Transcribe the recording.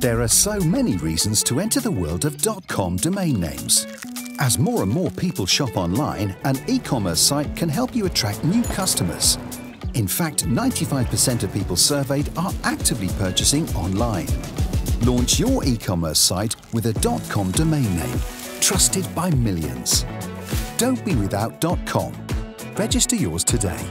There are so many reasons to enter the world of .com domain names. As more and more people shop online, an e-commerce site can help you attract new customers. In fact, 95% of people surveyed are actively purchasing online. Launch your e-commerce site with a .com domain name, trusted by millions. Don't be without .com. Register yours today.